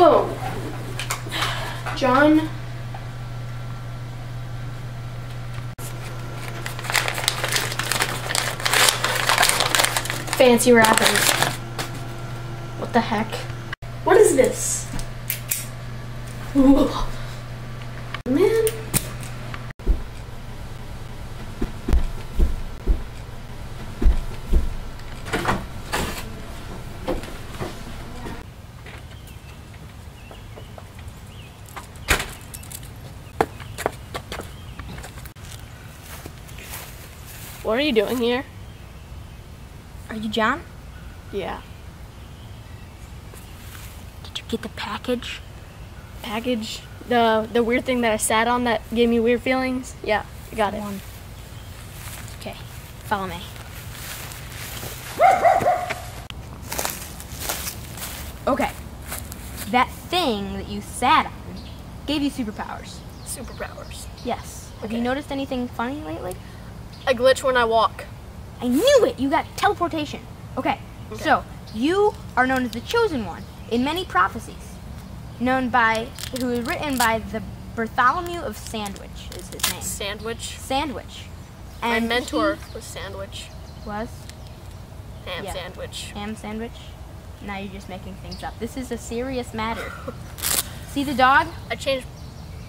Boom. John. Fancy wrappers. What the heck? What is this? Ooh. What are you doing here? Are you John? Yeah. Did you get the package? Package. The the weird thing that I sat on that gave me weird feelings. Yeah, I got it. One. Okay, follow me. Okay, that thing that you sat on gave you superpowers. Superpowers. Yes. Have you noticed anything funny lately? I glitch when I walk. I knew it! You got teleportation. Okay, Okay. so you are known as the chosen one in many prophecies. Known by, who is written by the Bartholomew of Sandwich, is his name. Sandwich. Sandwich. My And mentor was sandwich. was Ham Yeah. sandwich. ham sandwich. Now you're just making things up. This is a serious matter. See the dog? I changed.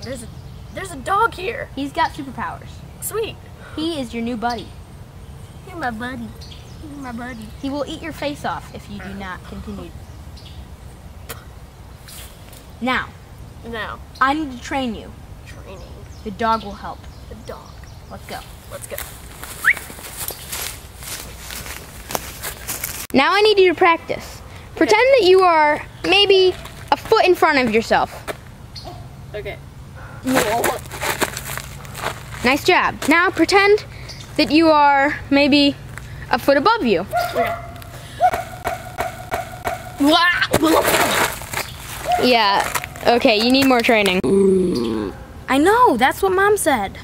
There's a there's a dog here. He's got superpowers. Sweet. He is your new buddy. You're my buddy. You're my buddy. He will eat your face off if you do not continue. Now, Now, I need to train you. training The dog will help. the dog. Let's go. Let's go. Now I need you to practice. Pretend that you are maybe a foot in front of yourself. Okay. Nice job. Now pretend that you are maybe a foot above you. Yeah. Okay, you need more training. I know, that's what mom said.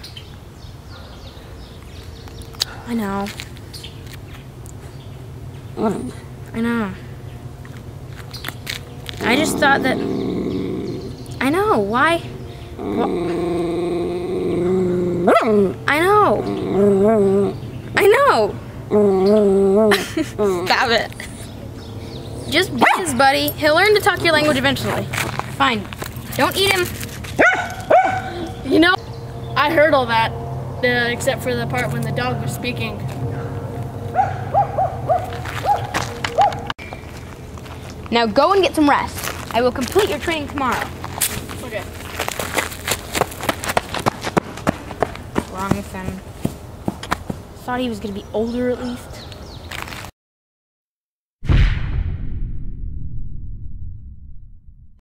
I know. I know. I just thought that. I know, why? I know. I know. Stop it. Just be his buddy. He'll learn to talk your language eventually. Fine. Don't eat him. You know, I heard all that, uh, except for the part when the dog was speaking. Now go and get some rest. I will complete your training tomorrow. Okay. Wrong with him. Thought he was gonna be older at least.